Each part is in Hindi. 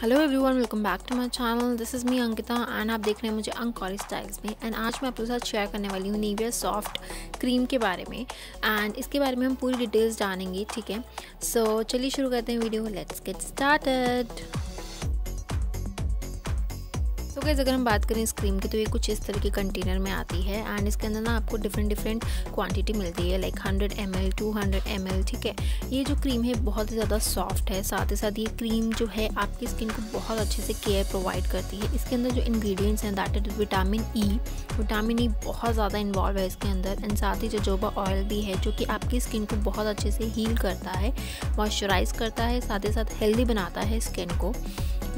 Hello everyone welcome back to my channel this is me Ankita and आप देख रहे हैं मुझे अंकॉली स्टाइल्स में। एंड आज मैं आपके साथ शेयर करने वाली हूँ नीविया सॉफ्ट क्रीम के बारे में। एंड इसके बारे में हम पूरी डिटेल्स जानेंगे ठीक है? सो so, चलिए शुरू करते हैं video let's get started guys अगर हम बात करें इस क्रीम की तो ये कुछ इस तरह के कंटेनर में आती है एंड इसके अंदर ना आपको डिफरेंट डिफरेंट क्वांटिटी मिलती है like hundred M L two hundred M L ठीक है? ये जो क्रीम है, बहुत ही ज़्यादा सॉफ्ट है, साथ ही साथ ये क्रीम जो है, आपकी स्किन को बहुत अच्छे से केयर प्रोवाइड करती है। इसके अंदर जो इन्ग्रीडियंट्स हैं that is vitamin E vitamin E बहुत ज़्यादा इन्वॉल्व है इसके अंदर एंड साथ ही जजोबा ऑयल भी है, जो कि आपकी स्किन को बहुत अच्छे से हील करता है मॉइस्चराइज करता है, साथ ही साथ हेल्दी बनाता है स्किन को।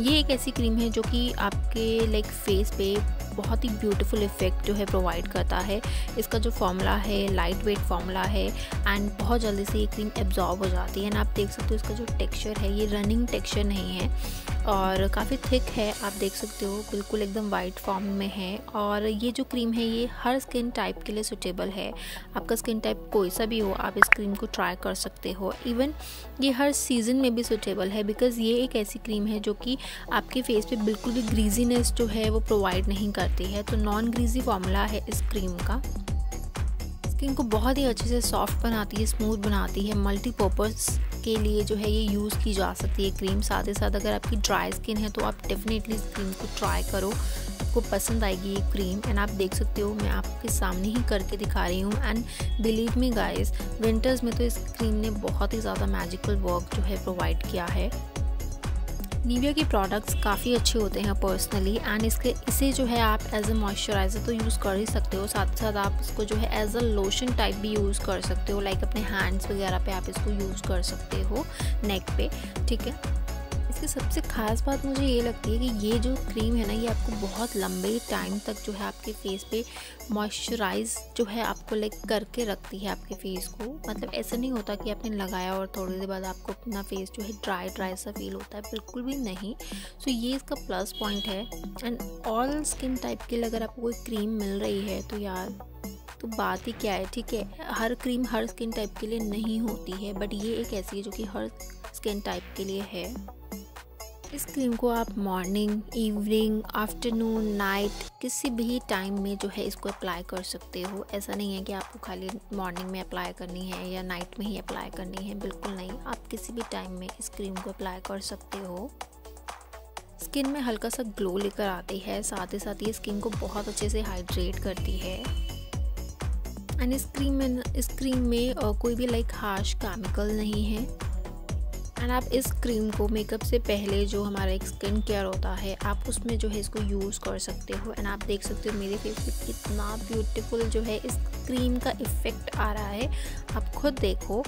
ये एक ऐसी क्रीम है जो कि आपके लाइक फेस पे बहुत ही ब्यूटीफुल इफ़ेक्ट जो है प्रोवाइड करता है। इसका जो फॉर्मूला है लाइट वेट फार्मूला है एंड बहुत जल्दी से ये क्रीम एब्जॉर्ब हो जाती है। एंड आप देख सकते हो इसका जो टेक्सचर है, ये रनिंग टेक्सचर नहीं है। और काफ़ी थिक है, आप देख सकते हो, बिल्कुल एकदम वाइट फॉर्म में है। और ये जो क्रीम है, ये हर स्किन टाइप के लिए सुटेबल है। आपका स्किन टाइप कोई सा भी हो, आप इस क्रीम को ट्राई कर सकते हो। इवन ये हर सीज़न में भी सुटेबल है बिकॉज़ ये एक ऐसी क्रीम है जो कि आपके फेस पे बिल्कुल भी ग्रीजीनेस जो है, वो प्रोवाइड नहीं करती है। तो नॉन ग्रीजी फॉर्मूला है इस क्रीम का। स्किन को बहुत ही अच्छे से सॉफ्ट बनाती है, स्मूथ बनाती है मल्टीपर्पज़ के लिए जो है ये यूज़ की जा सकती है क्रीम साथ ही साथ अगर आपकी ड्राई स्किन है तो आप डेफिनेटली इस क्रीम को ट्राई करो। आपको पसंद आएगी ये क्रीम एंड आप देख सकते हो मैं आपके सामने ही करके दिखा रही हूँ। And believe me guys winters में तो इस क्रीम ने बहुत ही ज़्यादा मैजिकल वर्क जो है प्रोवाइड किया है। नीविया के प्रोडक्ट्स काफ़ी अच्छे होते हैं पर्सनली एंड इसके, इसे जो है आप एज अ मॉइस्चराइज़र तो यूज़ कर ही सकते हो। साथ साथ आप इसको जो है एज अ लोशन टाइप भी यूज़ कर सकते हो। लाइक अपने हैंड्स वगैरह पे आप इसको यूज़ कर सकते हो नेक पे, ठीक है? इसकी सबसे ख़ास बात मुझे ये लगती है कि ये जो क्रीम है ना, ये आपको बहुत लंबे टाइम तक जो है आपके फेस पे मॉइस्चराइज जो है आपको लाइक करके रखती है आपके फेस को। मतलब ऐसा नहीं होता कि आपने लगाया और थोड़ी देर बाद आपको अपना फेस जो है ड्राई ड्राई सा फील होता है। बिल्कुल भी नहीं। सो so, ये इसका प्लस पॉइंट है। एंड ऑल स्किन टाइप के लिए अगर आपको कोई क्रीम मिल रही है तो यार तो बात ही क्या है, ठीक है? हर क्रीम हर स्किन टाइप के लिए नहीं होती है बट ये एक ऐसी है जो कि हर स्किन टाइप के लिए है। इस क्रीम को आप मॉर्निंग इवनिंग आफ्टरनून नाइट किसी भी टाइम में जो है इसको अप्लाई कर सकते हो। ऐसा नहीं है कि आपको खाली मॉर्निंग में अप्लाई करनी है या नाइट में ही अप्लाई करनी है, बिल्कुल नहीं। आप किसी भी टाइम में इस क्रीम को अप्लाई कर सकते हो। स्किन में हल्का सा ग्लो लेकर आती है, साथ ही साथ ये स्किन को बहुत अच्छे से हाइड्रेट करती है। एंड इस क्रीम में इस क्रीम में कोई भी लाइक हार्श केमिकल नहीं है। एंड आप इस क्रीम को मेकअप से पहले जो हमारा एक स्किन केयर होता है, आप उसमें जो है इसको यूज़ कर सकते हो। एंड आप देख सकते हो मेरे फेस पे कितना ब्यूटीफुल जो है इस क्रीम का इफ़ेक्ट आ रहा है। आप खुद देखो।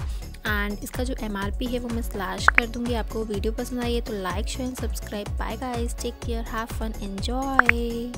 एंड इसका जो एमआरपी है वो मैं स्लैश कर दूँगी। आपको वीडियो पसंद आई है तो like share and subscribe bye guys take care have fun enjoy